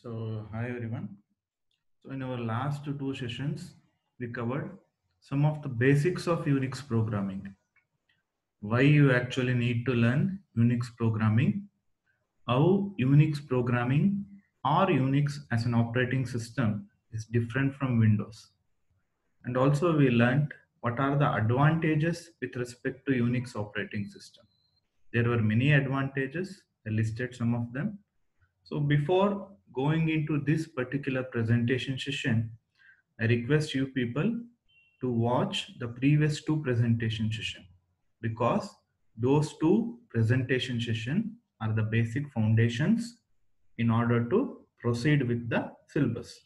So, hi everyone. So, in our last two sessions, we covered some of the basics of Unix programming. Why you actually need to learn Unix programming, how Unix programming or Unix as an operating system is different from Windows. And also, we learned what are the advantages with respect to Unix operating system. There were many advantages, I listed some of them. So before going into this particular presentation session, I request you people to watch the previous two presentation session because those two presentation session are the basic foundations in order to proceed with the syllabus.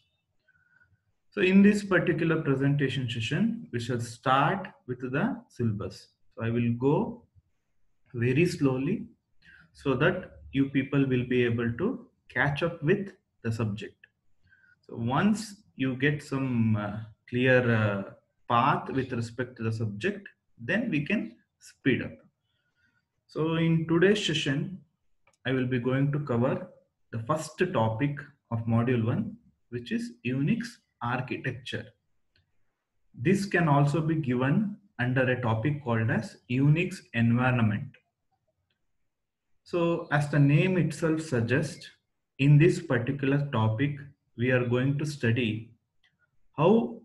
So in this particular presentation session, we shall start with the syllabus. So I will go very slowly so that you people will be able to catch up with the subject. So once you get some uh, clear uh, path with respect to the subject, then we can speed up. So in today's session, I will be going to cover the first topic of module one, which is Unix architecture. This can also be given under a topic called as Unix environment. So as the name itself suggests, in this particular topic, we are going to study how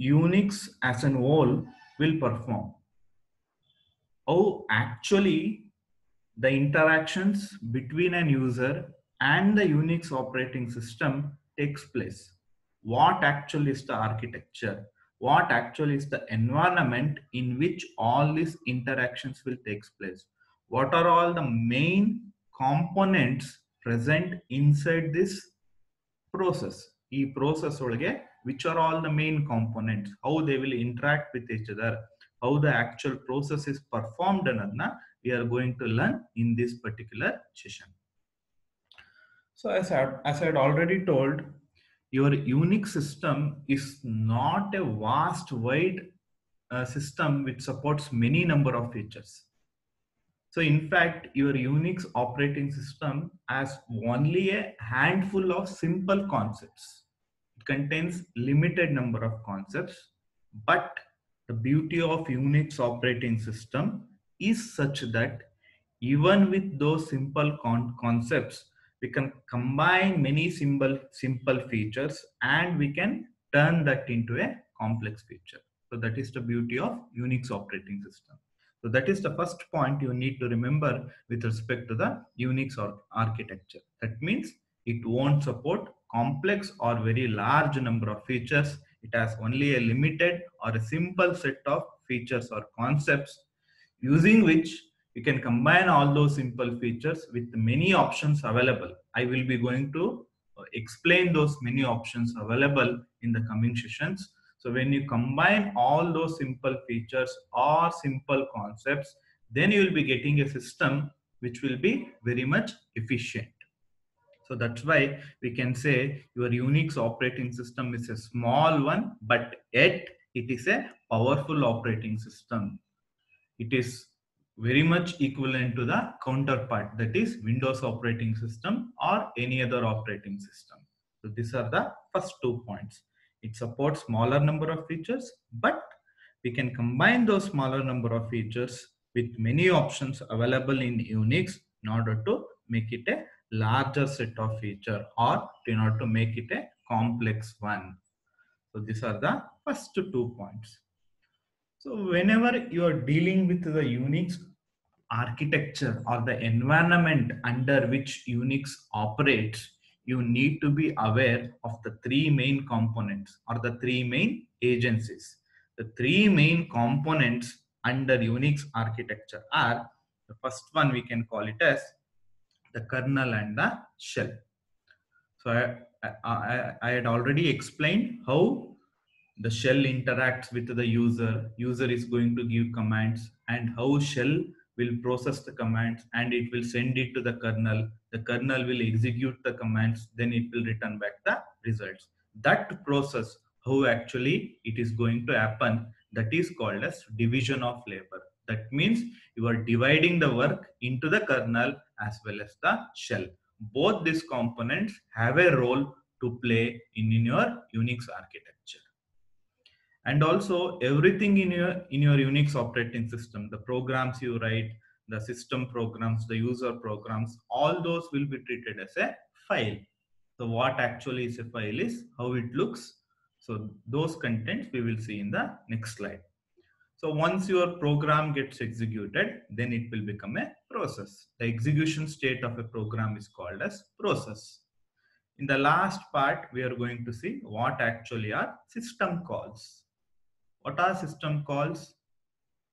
Unix as an whole will perform. How actually the interactions between an user and the Unix operating system takes place. What actually is the architecture? What actually is the environment in which all these interactions will take place? What are all the main components present inside this process ಈ process ಒಳಗೆ which are all the main components how they will interact with each other how the actual process is performed ಅನ್ನೋದನ್ನ we are going to learn in this particular session so as I, as I had already told your unix system is not a vast wide uh, system which supports many number of features so in fact, your Unix operating system has only a handful of simple concepts. It contains limited number of concepts, but the beauty of Unix operating system is such that even with those simple con concepts, we can combine many simple, simple features and we can turn that into a complex feature. So that is the beauty of Unix operating system. So that is the first point you need to remember with respect to the Unix or architecture. That means it won't support complex or very large number of features. It has only a limited or a simple set of features or concepts using which you can combine all those simple features with many options available. I will be going to uh, explain those many options available in the coming sessions. So when you combine all those simple features or simple concepts, then you will be getting a system which will be very much efficient. So that's why we can say your Unix operating system is a small one, but yet it is a powerful operating system. It is very much equivalent to the counterpart that is Windows operating system or any other operating system. So these are the first two points it supports smaller number of features but we can combine those smaller number of features with many options available in unix in order to make it a larger set of feature or in order to make it a complex one. So these are the first two points. So whenever you are dealing with the unix architecture or the environment under which unix operates you need to be aware of the three main components or the three main agencies. The three main components under Unix architecture are the first one we can call it as the kernel and the shell. So I, I, I had already explained how the shell interacts with the user. User is going to give commands and how shell will process the commands and it will send it to the kernel. The kernel will execute the commands, then it will return back the results. That process, how actually it is going to happen, that is called as division of labor. That means you are dividing the work into the kernel as well as the shell. both these components have a role to play in, in your Unix architecture. And also everything in your, in your Unix operating system, the programs you write, the system programs, the user programs, all those will be treated as a file. So what actually is a file is how it looks. So those contents we will see in the next slide. So once your program gets executed, then it will become a process. The execution state of a program is called as process. In the last part, we are going to see what actually are system calls. What are system calls?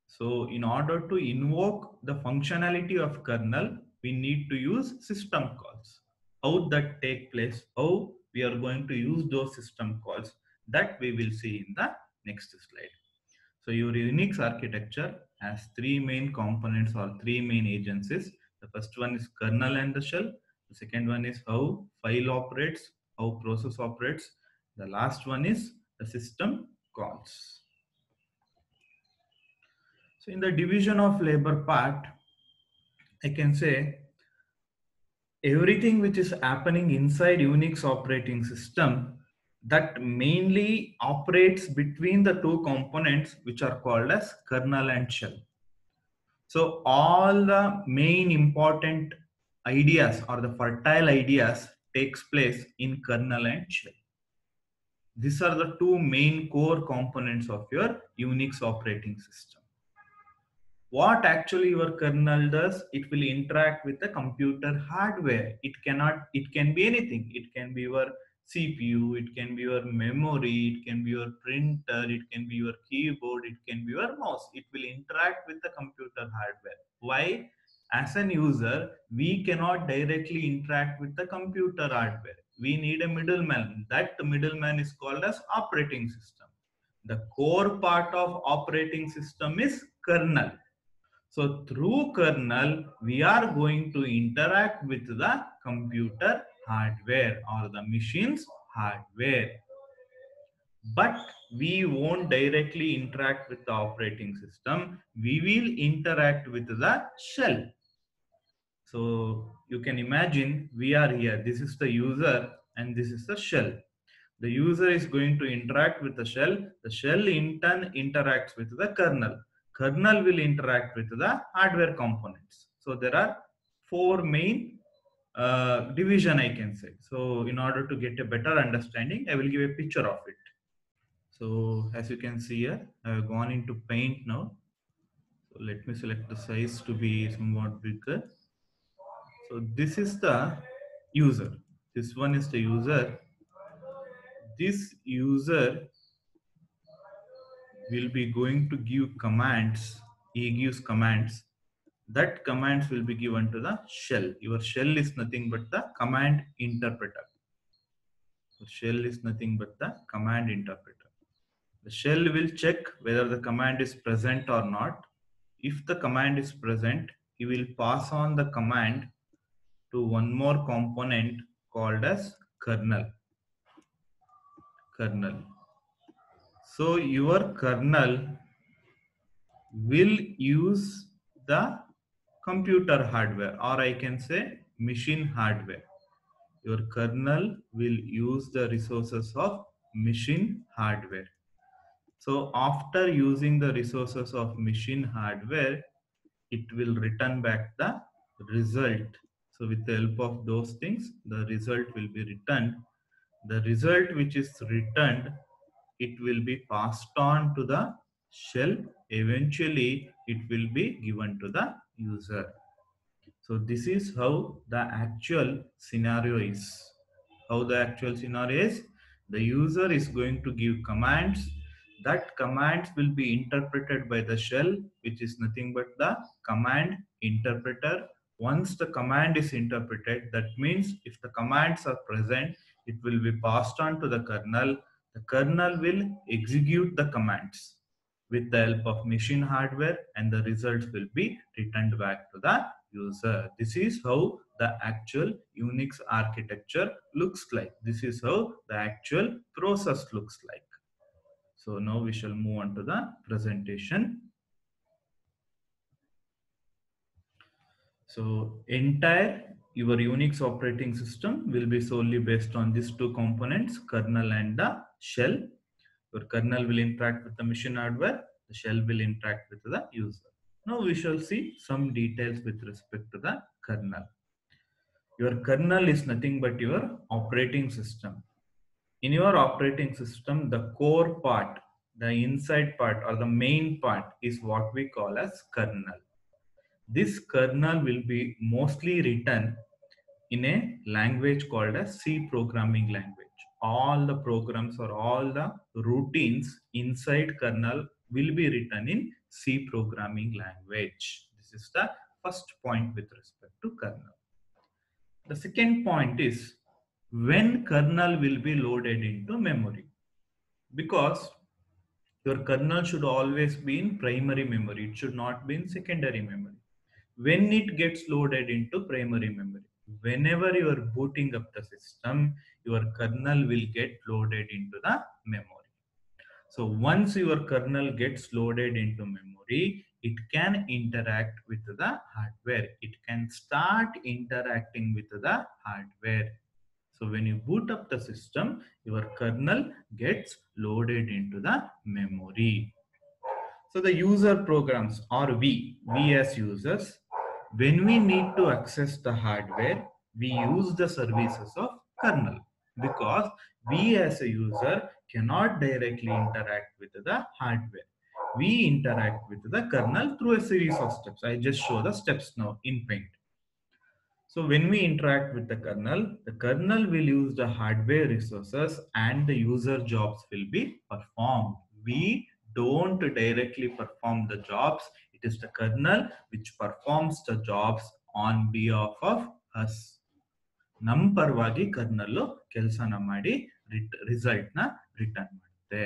So in order to invoke the functionality of kernel, we need to use system calls. How that take place, how we are going to use those system calls, that we will see in the next slide. So your Unix architecture has three main components or three main agencies. The first one is kernel and the shell. The second one is how file operates, how process operates. The last one is the system calls. So in the division of labor part, I can say everything which is happening inside Unix operating system that mainly operates between the two components which are called as kernel and shell. So all the main important ideas or the fertile ideas takes place in kernel and shell. These are the two main core components of your Unix operating system. What actually your kernel does, it will interact with the computer hardware. It cannot, it can be anything. It can be your CPU, it can be your memory, it can be your printer, it can be your keyboard, it can be your mouse. It will interact with the computer hardware. Why? As an user, we cannot directly interact with the computer hardware. We need a middleman. That middleman is called as operating system. The core part of operating system is kernel. So through kernel, we are going to interact with the computer hardware or the machine's hardware. But we won't directly interact with the operating system. We will interact with the shell. So you can imagine we are here. This is the user and this is the shell. The user is going to interact with the shell. The shell in turn interacts with the kernel. Kernel will interact with the hardware components. So there are four main uh, division I can say. So in order to get a better understanding, I will give a picture of it. So as you can see here, I have gone into paint now. So let me select the size to be somewhat bigger. So this is the user. This one is the user. This user will be going to give commands. He gives commands that commands will be given to the shell. Your shell is nothing but the command interpreter. The shell is nothing but the command interpreter. The shell will check whether the command is present or not. If the command is present, he will pass on the command to one more component called as kernel. Kernel. So your kernel will use the computer hardware or I can say machine hardware. Your kernel will use the resources of machine hardware. So after using the resources of machine hardware, it will return back the result. So with the help of those things, the result will be returned. The result which is returned, it will be passed on to the shell. Eventually, it will be given to the user. So this is how the actual scenario is. How the actual scenario is, the user is going to give commands. That commands will be interpreted by the shell, which is nothing but the command interpreter. Once the command is interpreted, that means if the commands are present, it will be passed on to the kernel. The kernel will execute the commands with the help of machine hardware and the results will be returned back to the user. This is how the actual Unix architecture looks like. This is how the actual process looks like. So now we shall move on to the presentation. So entire your Unix operating system will be solely based on these two components, kernel and the shell. Your kernel will interact with the machine hardware, the shell will interact with the user. Now we shall see some details with respect to the kernel. Your kernel is nothing but your operating system. In your operating system, the core part, the inside part or the main part is what we call as kernel. This kernel will be mostly written in a language called a C programming language. All the programs or all the routines inside kernel will be written in C programming language. This is the first point with respect to kernel. The second point is when kernel will be loaded into memory. Because your kernel should always be in primary memory. It should not be in secondary memory. When it gets loaded into primary memory, whenever you are booting up the system, your kernel will get loaded into the memory. So once your kernel gets loaded into memory, it can interact with the hardware. It can start interacting with the hardware. So when you boot up the system, your kernel gets loaded into the memory. So the user programs or we, we as users, when we need to access the hardware, we use the services of kernel because we as a user cannot directly interact with the hardware. We interact with the kernel through a series of steps. I just show the steps now in Paint. So when we interact with the kernel, the kernel will use the hardware resources and the user jobs will be performed. We don't directly perform the jobs It is the kernel which performs the jobs on behalf of us. ನಮ್ಮ ಪರವಾಗಿ ಕರ್ನಲ್ಲು ಕೆಲಸನ ಮಾಡಿ result ನ return ಮಾಡುತ್ತೆ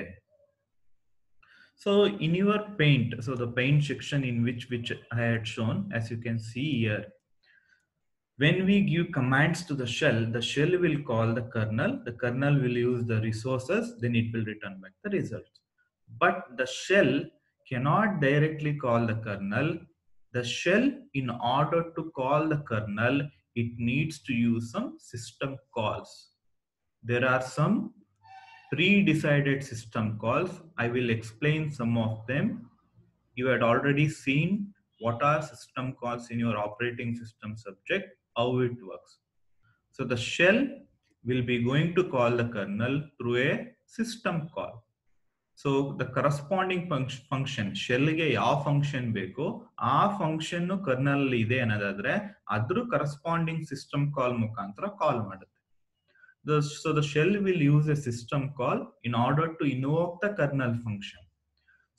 so in your paint so the paint section in which which I had shown as you can see year when we give commands to the shell, the shell will call the kernel, the kernel will use the resources, then it will return back the result. But the shell cannot directly call the kernel. The shell, in order to call the kernel, it needs to use some system calls. There are some pre-decided system calls. I will explain some of them. You had already seen what are system calls in your operating system subject, how it works. So the shell will be going to call the kernel through a system call. So the corresponding function ಶೆಲ್ಗೆ ಯಾವ function ಬೇಕು ಆ function kernel ಇದೆ ಅನ್ನೋದಾದ್ರೆ ಅದ್ರ corresponding system ಕಾಲ್ ಮುಖಾಂತರ ಕಾಲ್ ಮಾಡುತ್ತೆ so the shell will use A system call in order to invoke the kernel function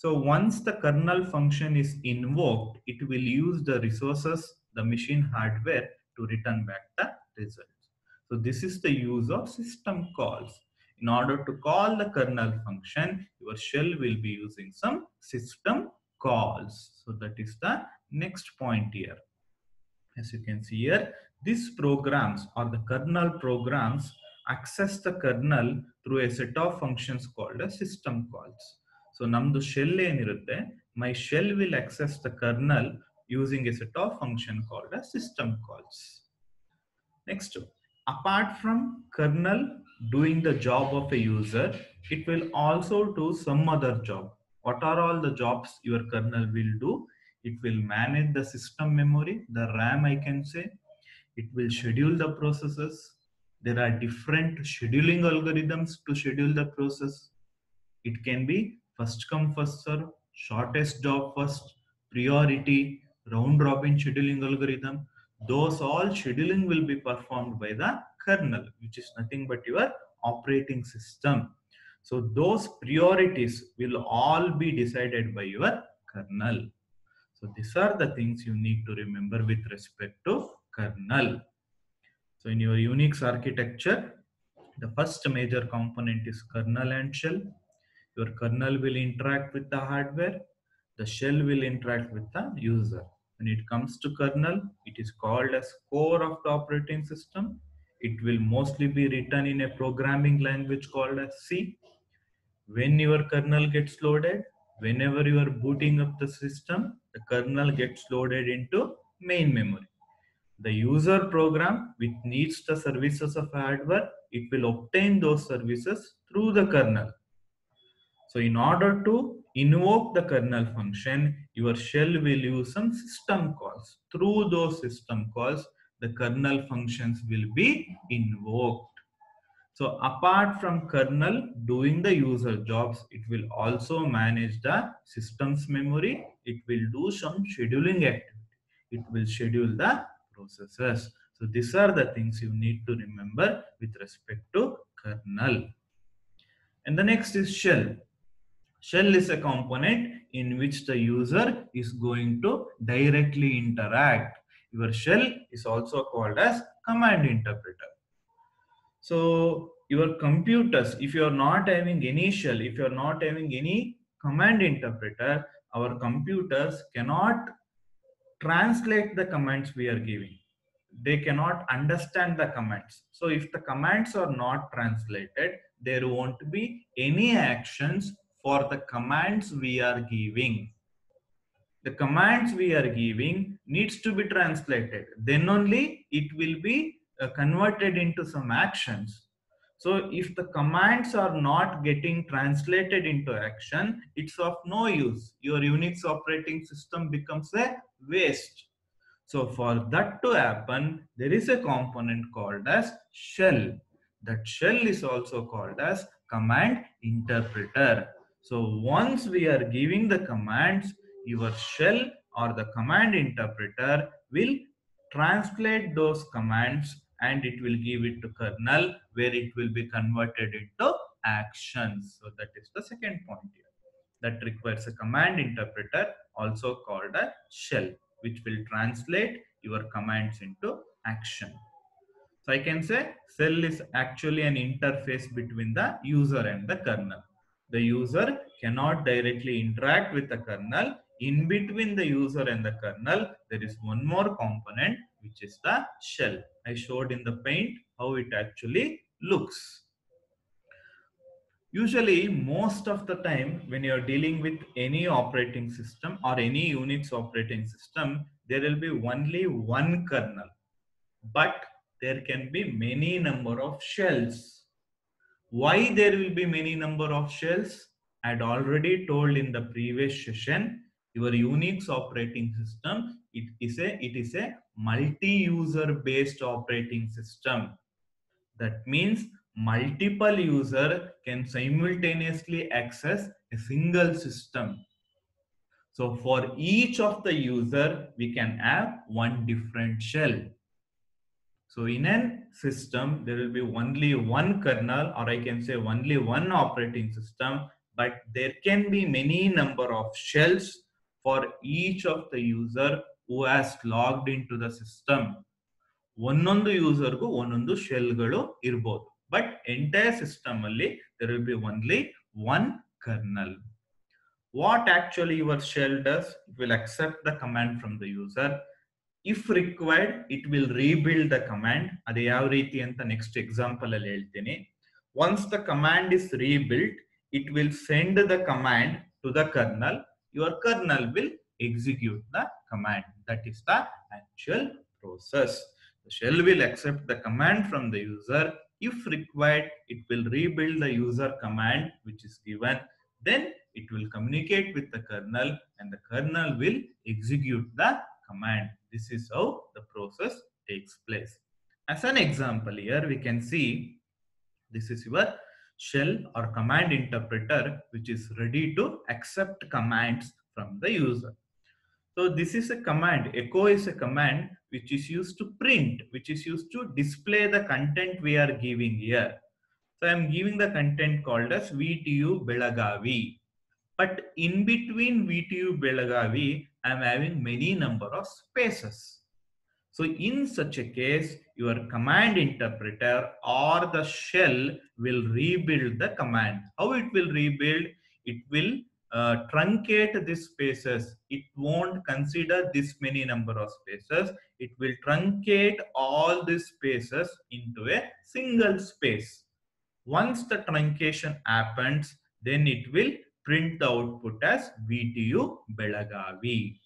so once the kernel function is invoked it will use the resources the machine hardware to return back the result so this is the use of system calls in order to call the kernel function, your shell will be using some system calls. So that is the next point here. As you can see here, these programs or the kernel programs access the kernel through a set of functions called as system calls. So namdu shell my shell will access the kernel using a set of function called as system calls. Next, apart from kernel doing the job of a user, it will also do some other job. What are all the jobs your kernel will do? It will manage the system memory, the RAM I can say. It will schedule the processes. There are different scheduling algorithms to schedule the process. It can be first come first serve, shortest job first, priority, round robin scheduling algorithm. Those all scheduling will be performed by the kernel, which is nothing but your operating system. So those priorities will all be decided by your kernel. So these are the things you need to remember with respect to kernel. So in your Unix architecture, the first major component is kernel and shell. Your kernel will interact with the hardware. The shell will interact with the user. When it comes to kernel, it is called as core of the operating system it will mostly be written in a programming language called C. When your kernel gets loaded, whenever you are booting up the system, the kernel gets loaded into main memory. the user program which needs the services of hardware, it will obtain those services through the kernel. So in order to invoke the kernel function, your shell will use some system calls. Through those system calls, the kernel functions will be invoked. So apart from kernel doing the user jobs, it will also manage the system's memory. It will do some scheduling activity. It will schedule the processes. So these are the things you need to remember with respect to kernel. And the next is shell. Shell is a component in which the user is going to directly interact. Your shell is also called as command interpreter. So your computers, if you are not having any shell, if you are not having any command interpreter, our computers cannot translate the commands we are giving. They cannot understand the commands. So if the commands are not translated, there won't be any actions for the commands we are giving. The commands we are giving needs to be translated. Then only it will be uh, converted into some actions. So if the commands are not getting translated into action, it's of no use. Your Unix operating system becomes a waste. So for that to happen, there is a component called as shell. That shell is also called as command interpreter. So once we are giving the commands, your shell or the command interpreter will translate those commands and it will give it to kernel where it will be converted into actions. So that is the second point here. That requires a command interpreter also called a shell which will translate your commands into action. So I can say shell is actually an interface between the user and the kernel. The user cannot directly interact with the kernel. In between the user and the kernel, there is one more component which is the shell. I showed in the paint how it actually looks. Usually, most of the time, when you're dealing with any operating system or any Unix operating system, there will be only one kernel. But there can be many number of shells. Why there will be many number of shells? I had already told in the previous session, your Unix operating system, it is a, it is a multi-user based operating system. That means multiple user can simultaneously access a single system. So for each of the user, we can have one different shell. So in a system, there will be only one kernel or I can say only one operating system, but there can be many number of shells for each of the user who has logged into the system. ಒಂದೊಂದು ಯೂಸರ್ಗೂ ಒಂದೊಂದು ಶೆಲ್ಗಳು ಇರ್ಬೋದು but entire system ಅಲ್ಲಿ there will be only one kernel what actually your shell does it will accept the command from the user if required it will rebuild the command ಅದು ಯಾವ ರೀತಿ ಅಂತ next example ಅಲ್ಲಿ ಹೇಳ್ತೀನಿ once the command is rebuild it will send the command to the kernel your kernel will execute the command. That is the actual process. The shell will accept the command from the user. If required, it will rebuild the user command which is given. Then it will communicate with the kernel and the kernel will execute the command. This is how the process takes place. As an example here, we can see this is your shell or command interpreter which is ready to accept commands from the user. So this is a command, echo is a command which is used to print, which is used to display the content we are giving here. So I am giving the content called as VTU Belagavi. But in between VTU Belagavi, I am having many number of spaces. So in such a case, your command interpreter or the shell will rebuild the command. How it will rebuild? It will uh, truncate these spaces. It won't consider this many number of spaces. It will truncate all these spaces into a single space. Once the truncation happens, then it will print the output as VTU Belagavi.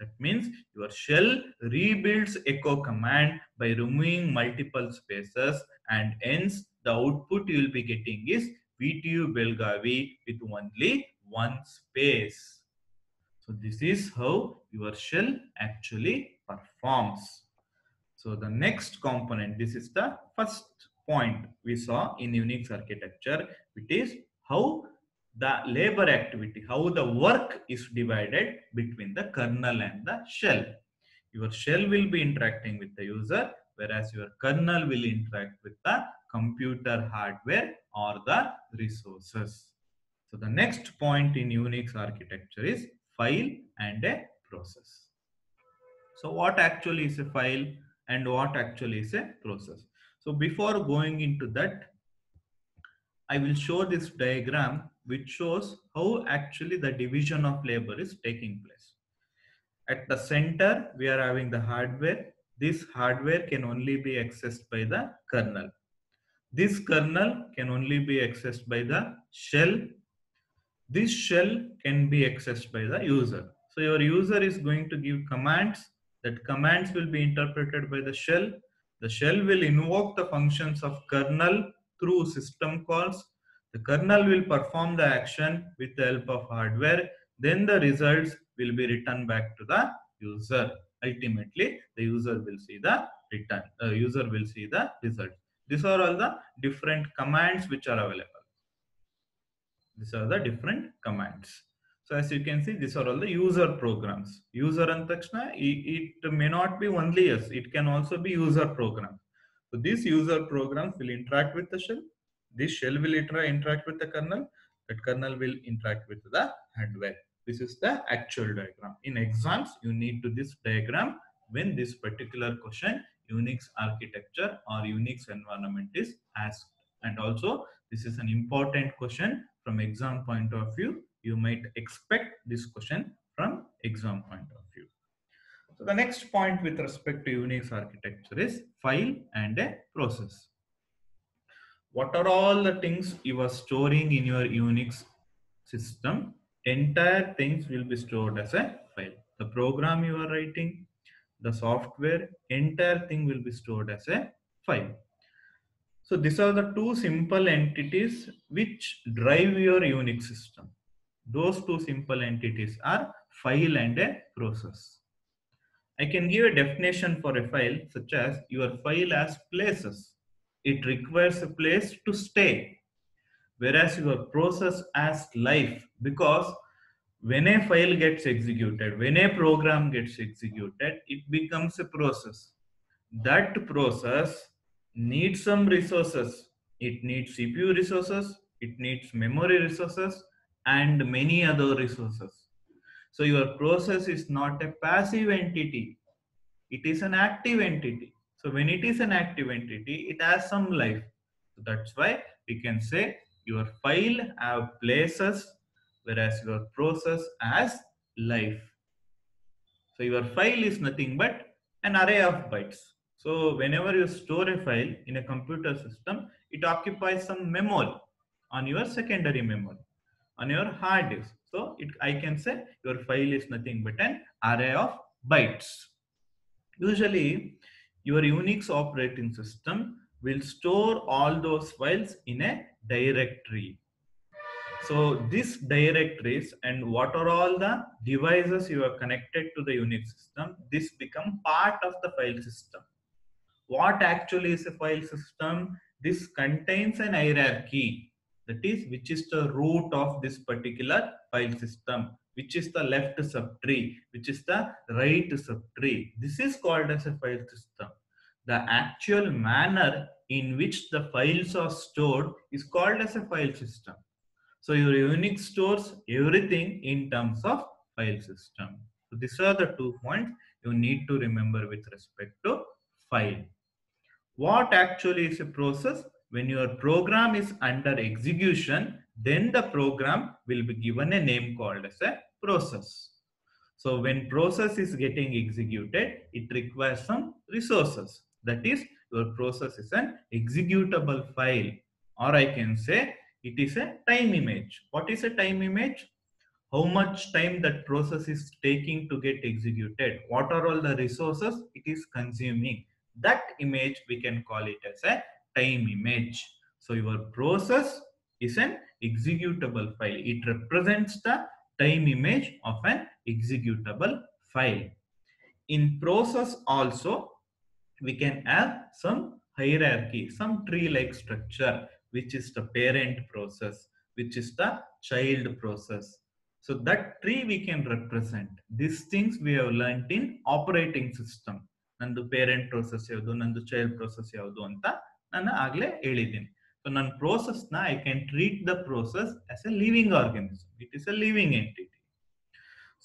That means your shell rebuilds echo command by removing multiple spaces and hence the output you will be getting is VTU Belagavi with only one space. So this is how your shell actually performs. So the next component, this is the first point we saw in Unix architecture, which is how the labor activity, how the work is divided between the kernel and the shell. Your shell will be interacting with the user, whereas your kernel will interact with the computer hardware or the resources. So the next point in Unix architecture is file and a process. So what actually is a file and what actually is a process? So before going into that, I will show this diagram which shows how actually the division of labor is taking place. At the center, we are having the hardware. This hardware can only be accessed by the kernel. This kernel can only be accessed by the shell. This shell can be accessed by the user. So your user is going to give commands. That commands will be interpreted by the shell. The shell will invoke the functions of kernel through system calls. The kernel will perform the action with the help of hardware. Then the results will be returned back to the user. Ultimately, the user will see the return. Uh, user will see the result. These are all the different commands which are available. These are the different commands. So as you can see, these are all the user programs. User antakshna, it, it may not be only us, it can also be user programs. So these user programs will interact with the shell. This shell will interact with the kernel. That kernel will interact with the hardware. This is the actual diagram. In exams, you need to this diagram when this particular question Unix architecture or Unix environment is asked. And also, this is an important question from exam point of view. You might expect this question from exam point of view. So the next point with respect to Unix architecture is file and a process. What are all the things you are storing in your Unix system? Entire things will be stored as a file. The program you are writing, the software, entire thing will be stored as a file. So these are the two simple entities which drive your Unix system. Those two simple entities are file and a process. I can give a definition for a file such as your file as places. It requires a place to stay. Whereas your process has life because when a file gets executed, when a program gets executed, it becomes a process. That process needs some resources. It needs CPU resources, it needs memory resources, and many other resources. So your process is not a passive entity. It is an active entity. So when it is an active entity, it has some life. So that's why we can say your file have places whereas your process has life. So your file is nothing but an array of bytes. So whenever you store a file in a computer system, it occupies some memory on your secondary memory, on your hard disk. So it, I can say your file is nothing but an array of bytes. Usually your Unix operating system will store all those files in a directory. So these directories and what are all the devices you are connected to the Unix system, this become part of the file system. What actually is a file system? This contains an hierarchy. That is, which is the root of this particular file system, which is the left subtree, which is the right subtree. This is called as a file system. The actual manner in which the files are stored is called as a file system. So your Unix stores everything in terms of file system. So these are the two points you need to remember with respect to file. What actually is a process? When your program is under execution, then the program will be given a name called as a process. So when process is getting executed, it requires some resources. That is, your process is an executable file. Or I can say it is a time image. What is a time image? how much time that process is taking to get executed, what are all the resources it is consuming. That image we can call it as a time image. So your process is an executable file. It represents the time image of an executable file. In process also, we can have some hierarchy, some tree-like structure, which is the parent process, which is the child process. So that tree we can represent. These things we have learned in operating system. ನಂದು parent process ಯಾವುದು ನಂದು child process ಯಾವುದು ಅಂತ ನಾನು ಆಗ್ಲೇ ಹೇಳಿದ್ದೀನಿ. So ನನ್ನ ಪ್ರೋಸೆಸ್ನ I can treat the process as a living organism it is a living entity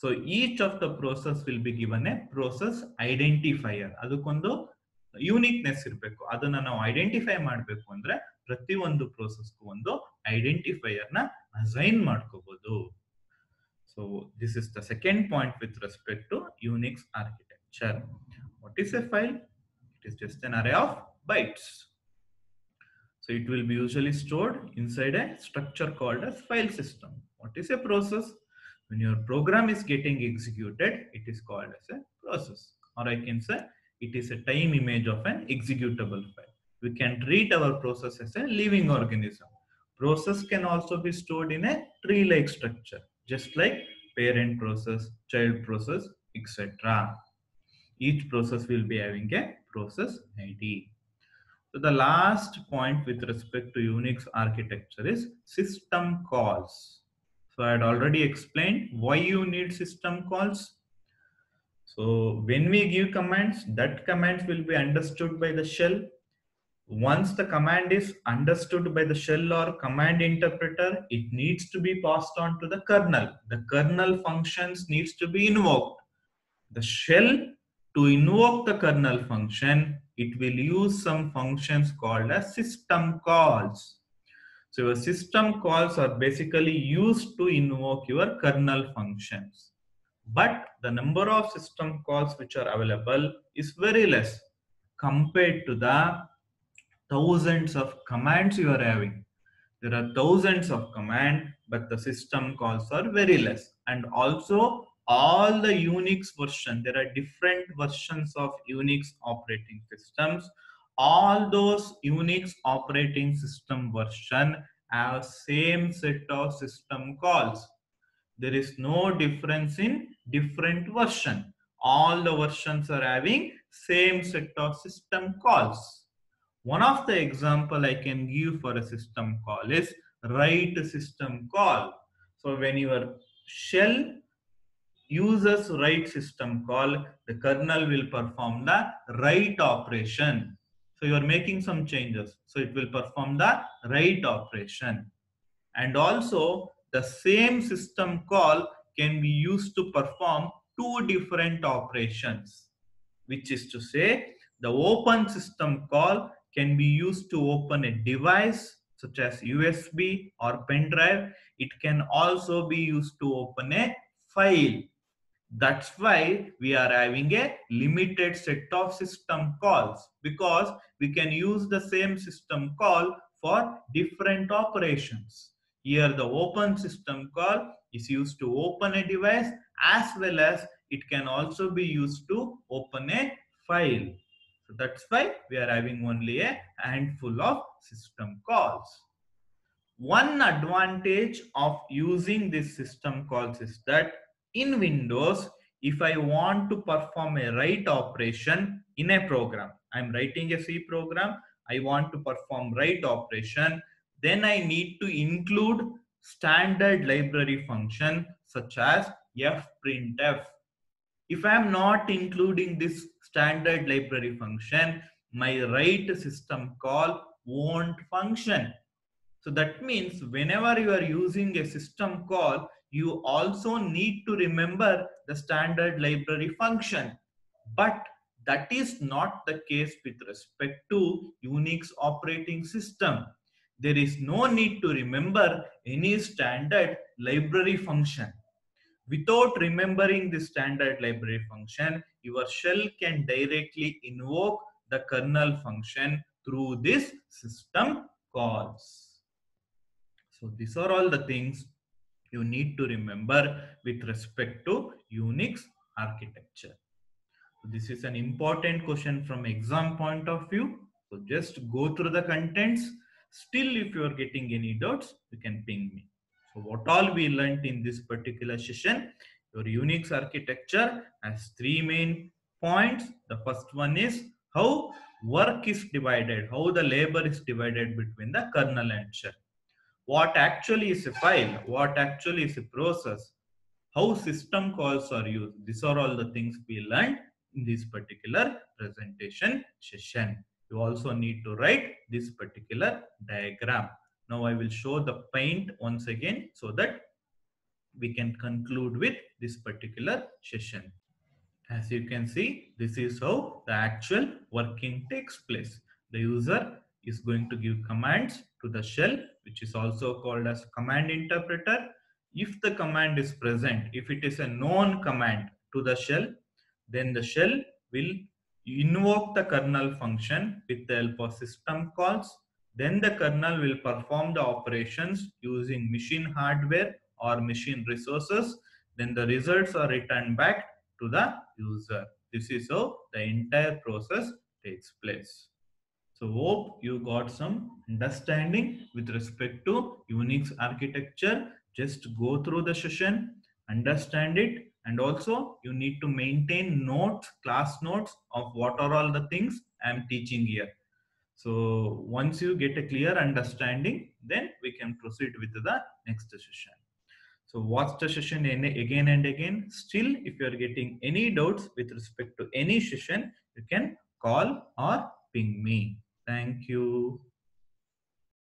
so each of the process will be given a process identifier ಅದಕ್ಕೊಂದು ಯೂನಿಕ್ನೆಸ್ ಇರಬೇಕು. ಅದನ್ನ ನಾವು ಐಡೆಂಟಿಫೈ ಮಾಡಬೇಕು ಅಂದ್ರೆ ಪ್ರತಿಯೊಂದು ಪ್ರೋಸೆಸ್ಗೂ ಒಂದು ಐಡೆಂಟಿಫೈಯರ್ನ ಅಸೈನ್ ಮಾಡ್ಕೋಬಹುದು so this is the second point with respect to Unix architecture what is a file it is just an array of bytes. So it will be usually stored inside a structure called as file system. What is a process? When your program is getting executed it is called as a process. Or i can say it is a time image of an executable file. We can treat our process as a living organism. Process can also be stored in a tree like structure just like parent process child process etc each process will be having a process id so the last point with respect to unix architecture is system calls so i had already explained why you need system calls so when we give commands, that commands will be understood by the shell. Once the command is understood by the shell or command interpreter, it needs to be passed on to the kernel. The kernel functions needs to be invoked. The shell to invoke the kernel function, it will use some functions called as system calls. So your system calls are basically used to invoke your kernel functions. But the number of system calls which are available is very less compared to the thousands of commands you are having. There are thousands of command but the system calls are very less. And also all the unix version there are different versions of unix operating systems. All those unix operating system version have same set of system calls. There is no difference in different version. All the versions are having same set of system calls. One of the example i can give for a system call is write system call. So when your shell uses write system call the kernel will perform the write operation so you are making some changes so it will perform the write operation and also the same system call can be used to perform two different operations, which is to say the open system call can be used to open a device such as USB or pen drive. It can also be used to open a file. That's why we are having a limited set of system calls because we can use the same system call for different operations. Here the open system call is used to open a device as well as it can also be used to open a file. So that's why we are having only a handful of system calls. One advantage of using this system calls is that in Windows, if I want to perform a write operation in a program, I'm writing a C program, I want to perform write operation, then I need to include standard library function such as fprintf. If I am not including this standard library function, my write system call won't function. So that means whenever you are using a system call, you also need to remember the standard library function. But that is not the case with respect to Unix operating system there is no need to remember any standard library function. Without remembering the standard library function, your shell can directly invoke the kernel function through this system calls. So these are all the things you need to remember with respect to Unix architecture. This is an important question from exam point of view. So just go through the contents. Still, if you are getting any doubts, you can ping me. So what all we learned in this particular session, your Unix architecture has three main points. The first one is how work is divided, how the labor is divided between the kernel and shell. What actually is a file, what actually is a process, how system calls are used. These are all the things we learned in this particular presentation session. You also need to write this particular diagram. Now I will show the paint once again so that we can conclude with this particular session. As you can see, this is how the actual working takes place. The user is going to give commands to the shell, which is also called as command interpreter. If the command is present, if it is a known command to the shell, then the shell will invoke the kernel function with the help of system calls. Then the kernel will perform the operations using machine hardware or machine resources. Then the results are returned back to the user. This is how the entire process takes place. So hope you got some understanding with respect to Unix architecture. Just go through the session, understand it, and also you need to maintain notes, class notes of what are all the things I am teaching here. So once you get a clear understanding, then we can proceed with the next session. So watch the session again and again. Still, if you are getting any doubts with respect to any session, you can call or ping me. Thank you.